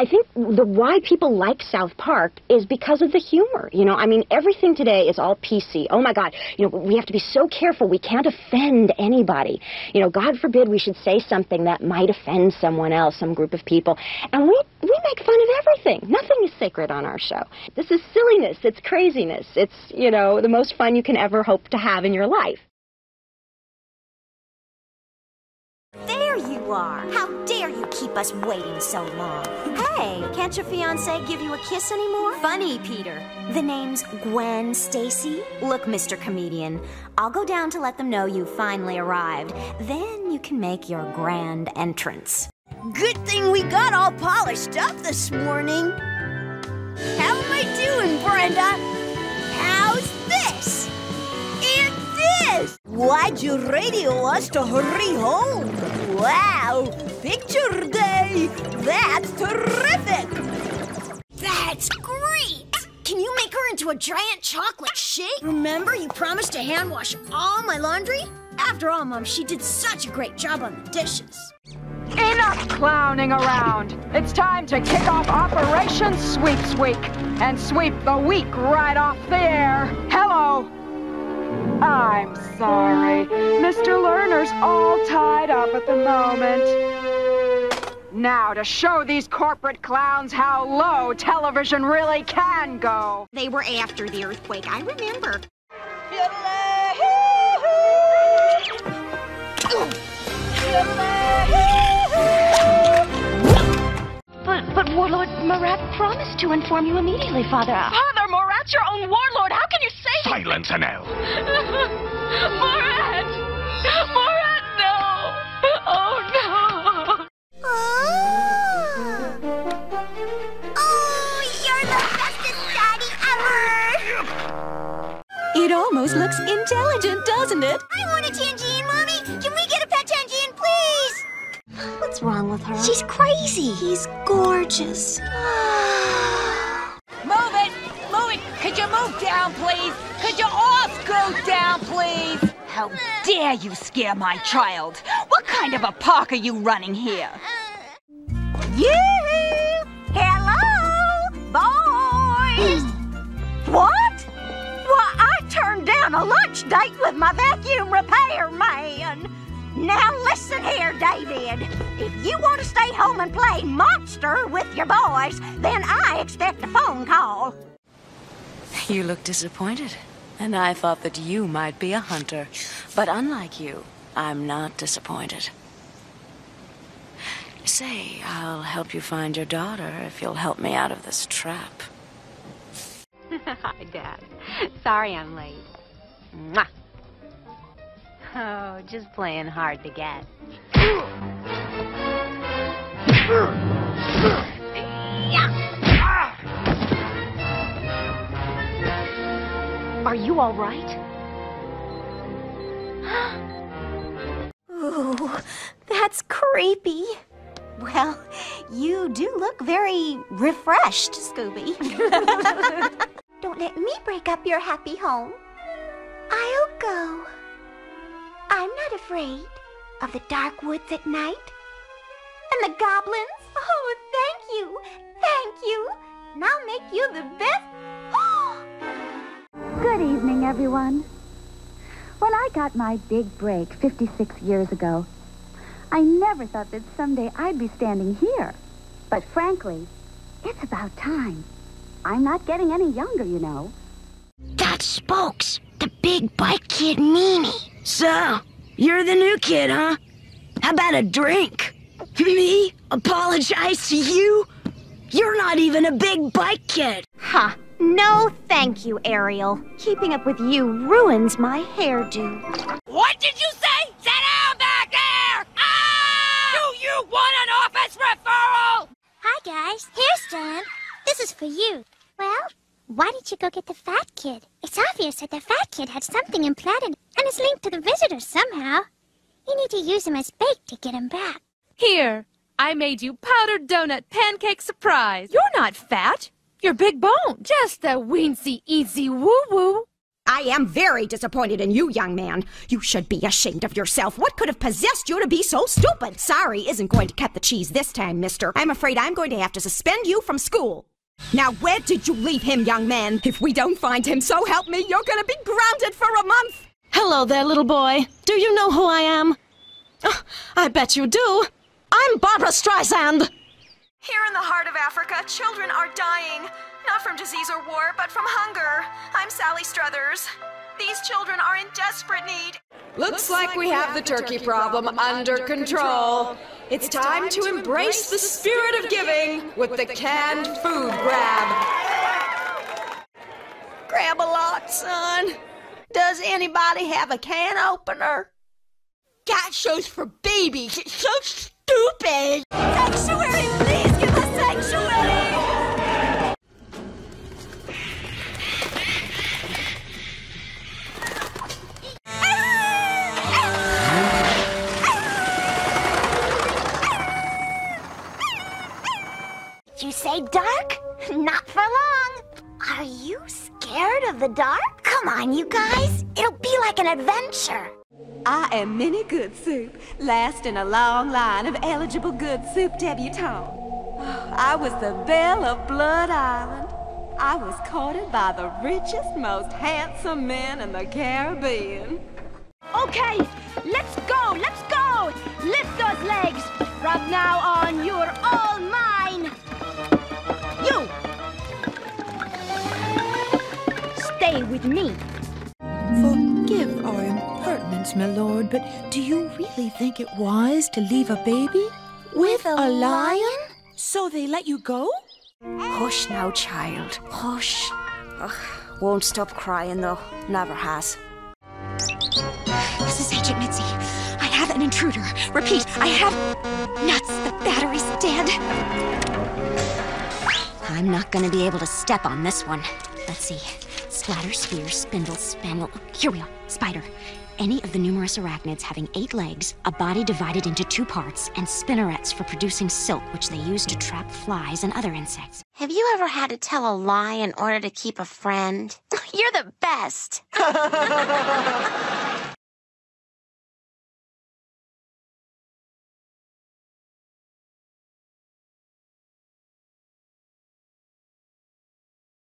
I think the why people like South Park is because of the humor. You know, I mean, everything today is all PC. Oh my God, you know, we have to be so careful. We can't offend anybody. You know, God forbid we should say something that might offend someone else, some group of people. And we we make fun of everything. Nothing is sacred on our show. This is silliness. It's craziness. It's you know the most fun you can ever hope to have in your life. Are. How dare you keep us waiting so long? Hey, can't your fiance give you a kiss anymore? Funny, Peter. The name's Gwen Stacy. Look, Mr. Comedian, I'll go down to let them know you finally arrived. Then you can make your grand entrance. Good thing we got all polished up this morning. How am I doing, Brenda? How's this? And this? Why'd you radio us to hurry home? Wow, picture day! That's terrific! That's great! Can you make her into a giant chocolate shake? Remember, you promised to hand wash all my laundry? After all, Mom, she did such a great job on the dishes. Enough clowning around. It's time to kick off Operation Sweeps Week and sweep the week right off the air. Hello. I'm sorry. Mr. Lerner's all tied up at the moment. Now, to show these corporate clowns how low television really can go. They were after the earthquake, I remember. But, but Warlord Marat promised to inform you immediately, Father. Father Morat's your own warlord. How can you say Silence, Anel. Morat! Morat, no! Oh, no! Oh, you're the bestest daddy ever! It almost looks intelligent, doesn't it? I want a Tangine, Mommy! Can we get a pet Tangine, please? What's wrong with her? She's crazy. He's gorgeous. You move down, please? Could you all scoot down, please? How dare you scare my child? What kind of a park are you running here? Yoo-hoo! Hello, boys! what? Well, I turned down a lunch date with my vacuum repair man. Now listen here, David. If you want to stay home and play monster with your boys, then I expect a phone call. You look disappointed, and I thought that you might be a hunter. But unlike you, I'm not disappointed. Say, I'll help you find your daughter if you'll help me out of this trap. Hi, Dad. Sorry I'm late. Mwah. Oh, just playing hard to get. Are you all right? Ooh, that's creepy. Well, you do look very refreshed, Scooby. Don't let me break up your happy home. I'll go. I'm not afraid of the dark woods at night. And the goblins. Oh, thank you. Thank you. And I'll make you the best. Good evening, everyone. When I got my big break 56 years ago, I never thought that someday I'd be standing here. But frankly, it's about time. I'm not getting any younger, you know. That's Spokes, the big bike kid meanie. So, you're the new kid, huh? How about a drink? Me? Apologize to you? You're not even a big bike kid. Ha! No, thank you, Ariel. Keeping up with you ruins my hairdo. What did you say? Sit down back there! Ah! Do you want an office referral? Hi, guys. Here's John. This is for you. Well, why did you go get the fat kid? It's obvious that the fat kid had something implanted and is linked to the visitors somehow. You need to use him as bait to get him back. Here, I made you powdered donut pancake surprise. You're not fat. You're big bone. Just a weensy easy woo woo. I am very disappointed in you, young man. You should be ashamed of yourself. What could have possessed you to be so stupid? Sorry isn't going to cut the cheese this time, mister. I'm afraid I'm going to have to suspend you from school. Now, where did you leave him, young man? If we don't find him, so help me, you're gonna be grounded for a month! Hello there, little boy. Do you know who I am? Oh, I bet you do. I'm Barbra Streisand. Here in the heart of Africa, children are dying. Not from disease or war, but from hunger. I'm Sally Struthers. These children are in desperate need. Looks like we have the turkey problem under control. It's time to embrace the spirit of giving with the canned food grab. Grab a lot, son. Does anybody have a can opener? Cat shows for babies. It's so stupid. Sanctuary, of the dark? Come on, you guys. It'll be like an adventure. I am Minnie Goodsoup, last in a long line of eligible Good Soup debutantes. I was the belle of Blood Island. I was courted by the richest, most handsome men in the Caribbean. Okay, let's go, let's go! Lift those legs! From now on, you're all mine! Stay with me. Forgive our impertinence, my lord, but do you really think it wise to leave a baby with a lion? So they let you go? Hush now, child. Hush. Ugh, won't stop crying, though. Never has. This is Agent Mitzi. I have an intruder. Repeat, I have... Nuts, the battery's dead. I'm not gonna be able to step on this one. Let's see. Splatter, sphere, spindle, spaniel. Here we are. Spider. Any of the numerous arachnids having eight legs, a body divided into two parts, and spinnerets for producing silk, which they use to trap flies and other insects. Have you ever had to tell a lie in order to keep a friend? You're the best.